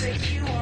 Take you on.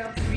Adam.